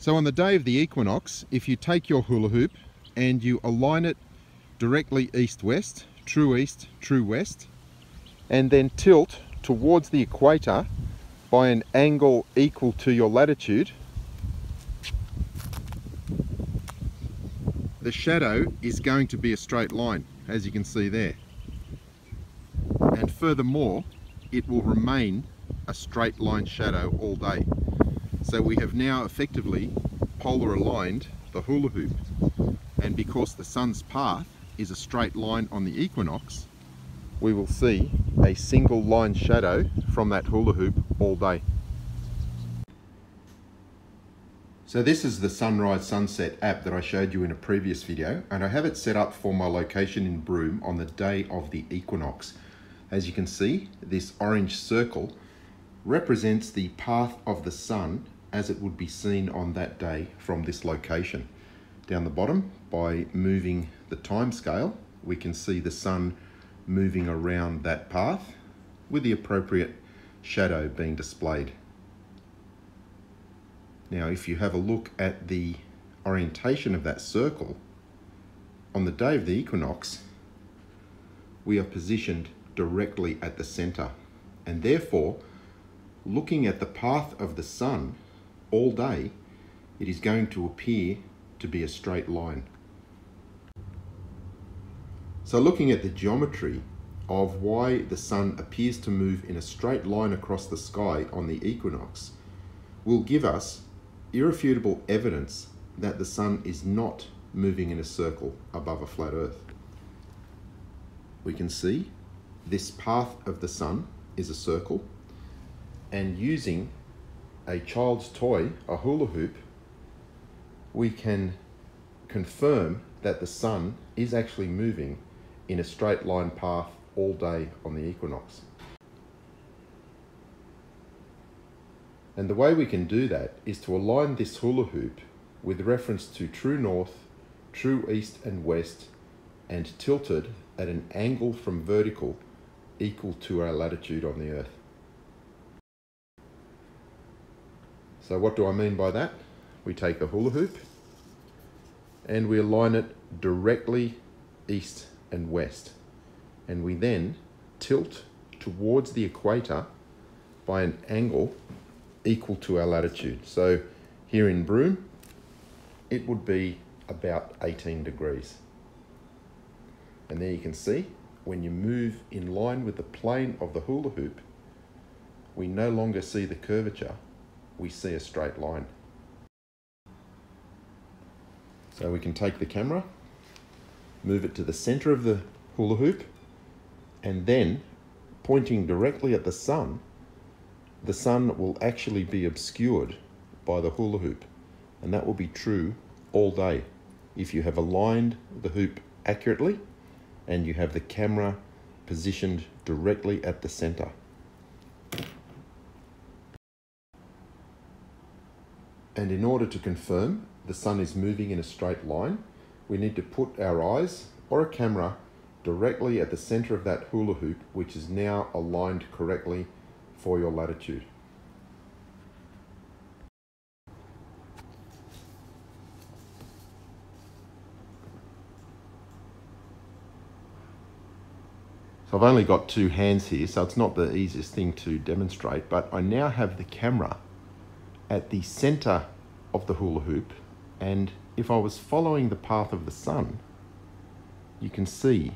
So on the day of the equinox, if you take your hula hoop and you align it directly east-west, true east, true west, and then tilt towards the equator by an angle equal to your latitude, the shadow is going to be a straight line, as you can see there. And furthermore, it will remain a straight line shadow all day. So we have now effectively polar aligned the hula hoop. And because the sun's path is a straight line on the equinox, we will see a single line shadow from that hula hoop all day. So this is the sunrise sunset app that I showed you in a previous video and I have it set up for my location in Broome on the day of the equinox. As you can see, this orange circle represents the path of the sun as it would be seen on that day from this location. Down the bottom, by moving the time scale, we can see the sun moving around that path with the appropriate shadow being displayed. Now, if you have a look at the orientation of that circle, on the day of the equinox, we are positioned directly at the center. And therefore, looking at the path of the sun all day, it is going to appear to be a straight line. So looking at the geometry of why the sun appears to move in a straight line across the sky on the equinox will give us irrefutable evidence that the sun is not moving in a circle above a flat earth. We can see this path of the sun is a circle and using a child's toy, a hula hoop, we can confirm that the sun is actually moving in a straight line path all day on the equinox. And the way we can do that is to align this hula hoop with reference to true north, true east and west, and tilted at an angle from vertical equal to our latitude on the earth. So what do I mean by that? We take a hula hoop and we align it directly east and west. And we then tilt towards the equator by an angle equal to our latitude. So here in Broome, it would be about 18 degrees. And there you can see, when you move in line with the plane of the hula hoop, we no longer see the curvature, we see a straight line. So we can take the camera move it to the center of the hula hoop, and then pointing directly at the sun, the sun will actually be obscured by the hula hoop. And that will be true all day if you have aligned the hoop accurately and you have the camera positioned directly at the center. And in order to confirm the sun is moving in a straight line, we need to put our eyes or a camera directly at the center of that hula hoop, which is now aligned correctly for your latitude. So I've only got two hands here, so it's not the easiest thing to demonstrate, but I now have the camera at the center of the hula hoop and if I was following the path of the sun, you can see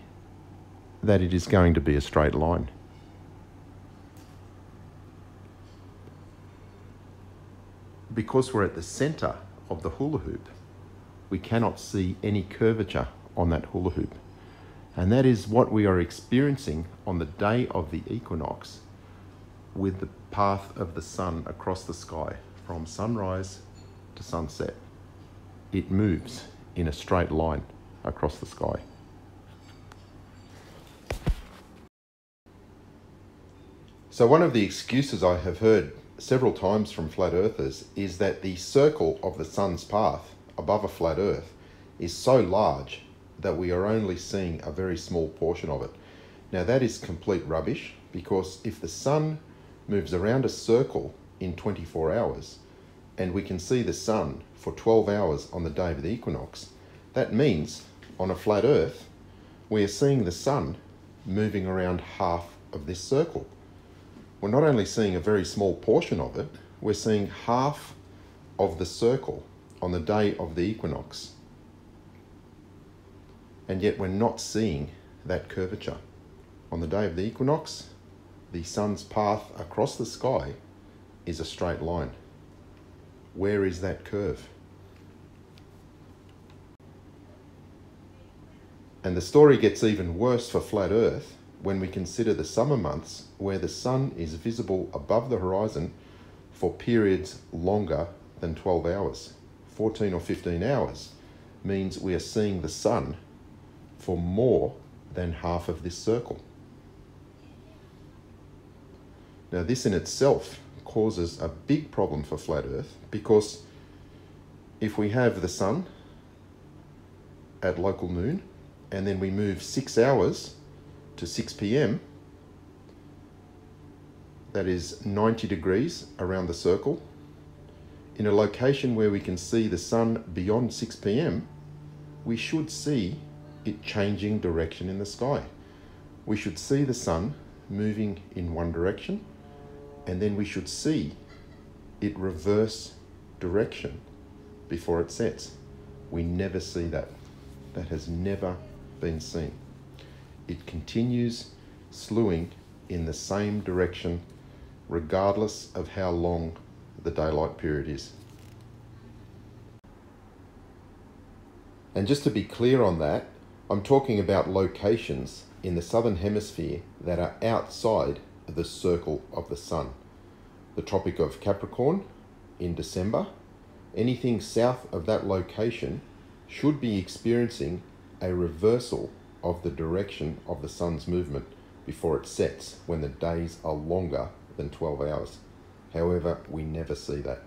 that it is going to be a straight line. Because we're at the center of the hula hoop, we cannot see any curvature on that hula hoop. And that is what we are experiencing on the day of the equinox with the path of the sun across the sky from sunrise to sunset it moves in a straight line across the sky. So one of the excuses I have heard several times from flat earthers is that the circle of the sun's path above a flat earth is so large that we are only seeing a very small portion of it. Now that is complete rubbish because if the sun moves around a circle in 24 hours, and we can see the sun for 12 hours on the day of the equinox, that means on a flat earth, we are seeing the sun moving around half of this circle. We're not only seeing a very small portion of it, we're seeing half of the circle on the day of the equinox. And yet we're not seeing that curvature. On the day of the equinox, the sun's path across the sky is a straight line. Where is that curve? And the story gets even worse for flat Earth when we consider the summer months where the sun is visible above the horizon for periods longer than 12 hours. 14 or 15 hours means we are seeing the sun for more than half of this circle. Now, this in itself causes a big problem for flat Earth because if we have the sun at local noon and then we move six hours to 6 p.m., that is 90 degrees around the circle, in a location where we can see the sun beyond 6 p.m., we should see it changing direction in the sky. We should see the sun moving in one direction and then we should see it reverse direction before it sets. We never see that. That has never been seen. It continues slewing in the same direction regardless of how long the daylight period is. And just to be clear on that, I'm talking about locations in the southern hemisphere that are outside the circle of the sun. The Tropic of Capricorn in December, anything south of that location should be experiencing a reversal of the direction of the sun's movement before it sets when the days are longer than 12 hours. However, we never see that.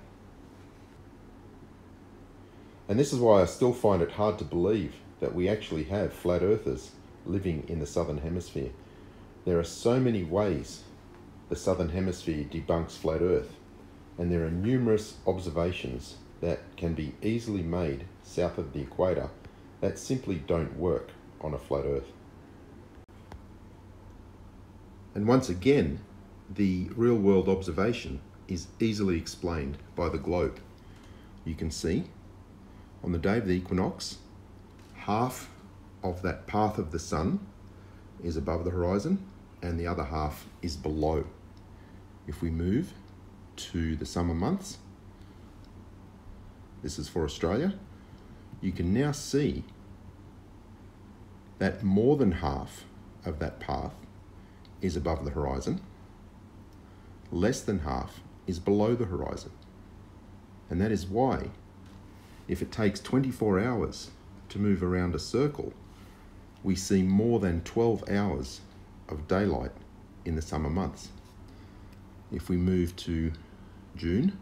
And this is why I still find it hard to believe that we actually have flat earthers living in the southern hemisphere. There are so many ways the southern hemisphere debunks flat earth, and there are numerous observations that can be easily made south of the equator that simply don't work on a flat earth. And once again, the real world observation is easily explained by the globe. You can see on the day of the equinox, half of that path of the sun is above the horizon and the other half is below. If we move to the summer months, this is for Australia, you can now see that more than half of that path is above the horizon, less than half is below the horizon. And that is why, if it takes 24 hours to move around a circle, we see more than 12 hours of daylight in the summer months. If we move to June,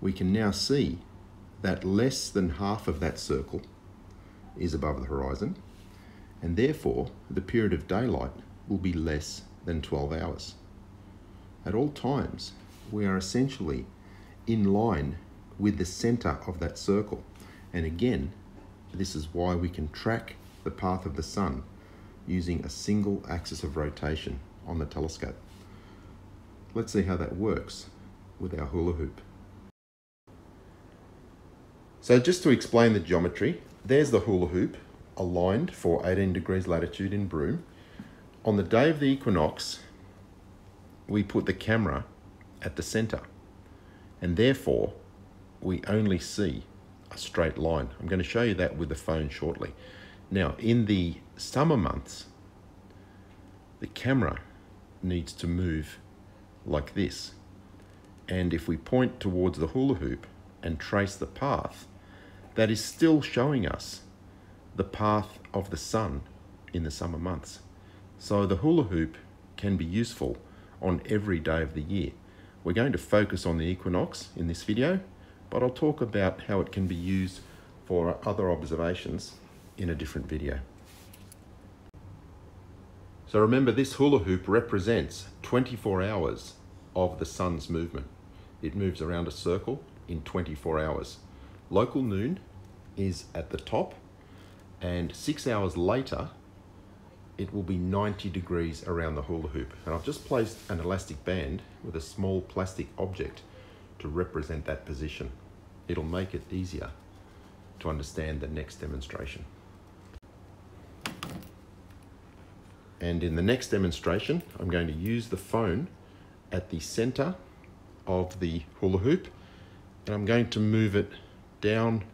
we can now see that less than half of that circle is above the horizon, and therefore the period of daylight will be less than 12 hours. At all times, we are essentially in line with the center of that circle. And again, this is why we can track the path of the sun using a single axis of rotation on the telescope. Let's see how that works with our hula hoop. So just to explain the geometry, there's the hula hoop aligned for 18 degrees latitude in Broome. On the day of the equinox, we put the camera at the center and therefore we only see a straight line. I'm going to show you that with the phone shortly. Now, in the summer months, the camera needs to move like this. And if we point towards the hula hoop and trace the path, that is still showing us the path of the sun in the summer months. So the hula hoop can be useful on every day of the year. We're going to focus on the equinox in this video, but I'll talk about how it can be used for other observations in a different video. So remember this hula hoop represents 24 hours of the sun's movement. It moves around a circle in 24 hours. Local noon is at the top, and six hours later, it will be 90 degrees around the hula hoop. And I've just placed an elastic band with a small plastic object to represent that position. It'll make it easier to understand the next demonstration. And in the next demonstration, I'm going to use the phone at the center of the hula hoop and I'm going to move it down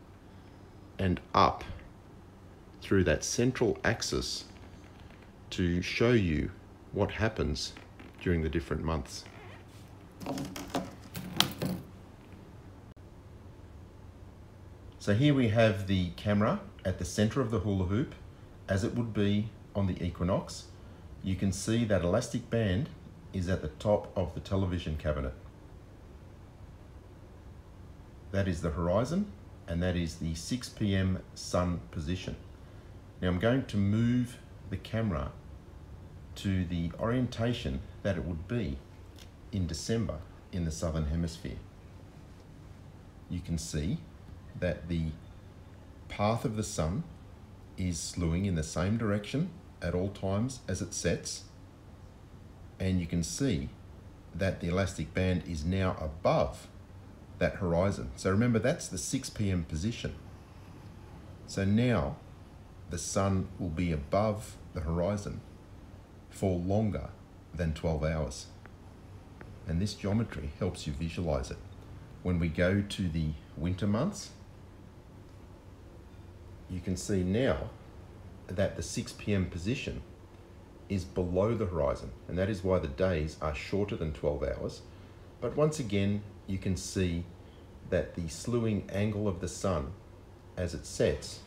and up through that central axis to show you what happens during the different months. So here we have the camera at the center of the hula hoop as it would be on the equinox. You can see that elastic band is at the top of the television cabinet. That is the horizon and that is the 6 p.m. sun position. Now I'm going to move the camera to the orientation that it would be in December in the southern hemisphere. You can see that the path of the sun is slewing in the same direction at all times as it sets and you can see that the elastic band is now above that horizon. So remember that's the 6 p.m. position. So now the sun will be above the horizon for longer than 12 hours. And this geometry helps you visualize it. When we go to the winter months, you can see now that the 6 p.m. position is below the horizon, and that is why the days are shorter than 12 hours. But once again, you can see that the slewing angle of the sun as it sets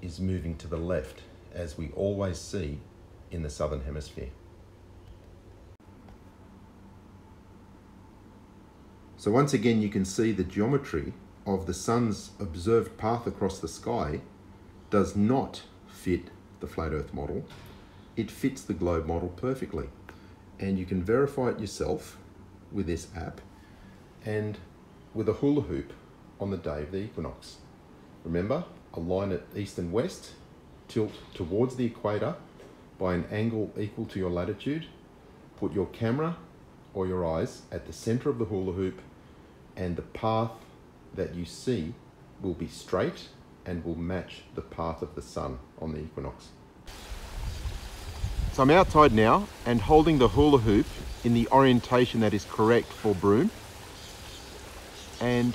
is moving to the left, as we always see in the southern hemisphere. So once again, you can see the geometry of the sun's observed path across the sky does not fit the flat earth model. It fits the globe model perfectly. And you can verify it yourself with this app and with a hula hoop on the day of the equinox. Remember, align it east and west, tilt towards the equator by an angle equal to your latitude, put your camera or your eyes at the center of the hula hoop and the path that you see will be straight and will match the path of the sun on the equinox. So I'm outside now and holding the hula hoop in the orientation that is correct for Broome. And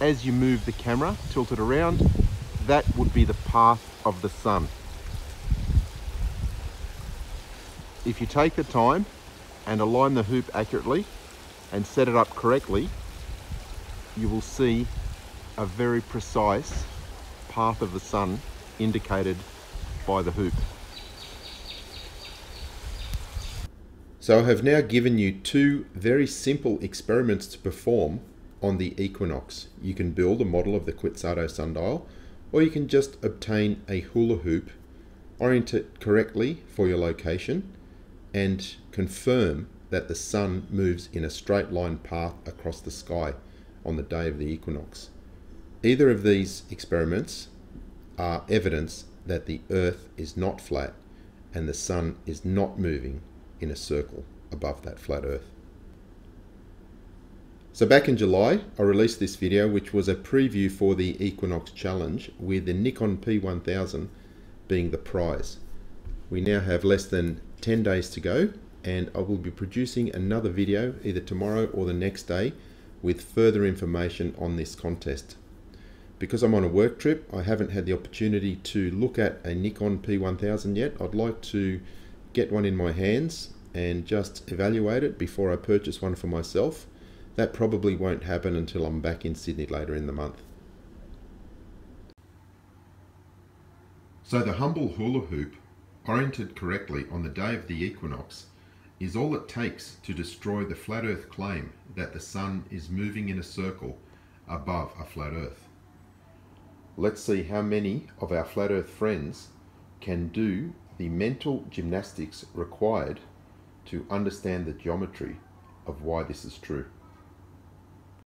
as you move the camera, tilt it around, that would be the path of the sun. If you take the time and align the hoop accurately and set it up correctly, you will see a very precise path of the sun indicated by the hoop. So I have now given you two very simple experiments to perform on the equinox. You can build a model of the Quitsato sundial or you can just obtain a hula hoop, orient it correctly for your location and confirm that the sun moves in a straight line path across the sky on the day of the equinox. Either of these experiments are evidence that the earth is not flat and the sun is not moving in a circle above that flat earth. So back in July, I released this video, which was a preview for the Equinox Challenge with the Nikon P1000 being the prize. We now have less than 10 days to go and I will be producing another video either tomorrow or the next day with further information on this contest. Because I'm on a work trip, I haven't had the opportunity to look at a Nikon P1000 yet. I'd like to get one in my hands and just evaluate it before I purchase one for myself. That probably won't happen until I'm back in Sydney later in the month. So the humble hula hoop, oriented correctly on the day of the equinox, is all it takes to destroy the flat earth claim that the sun is moving in a circle above a flat earth. Let's see how many of our flat earth friends can do the mental gymnastics required to understand the geometry of why this is true.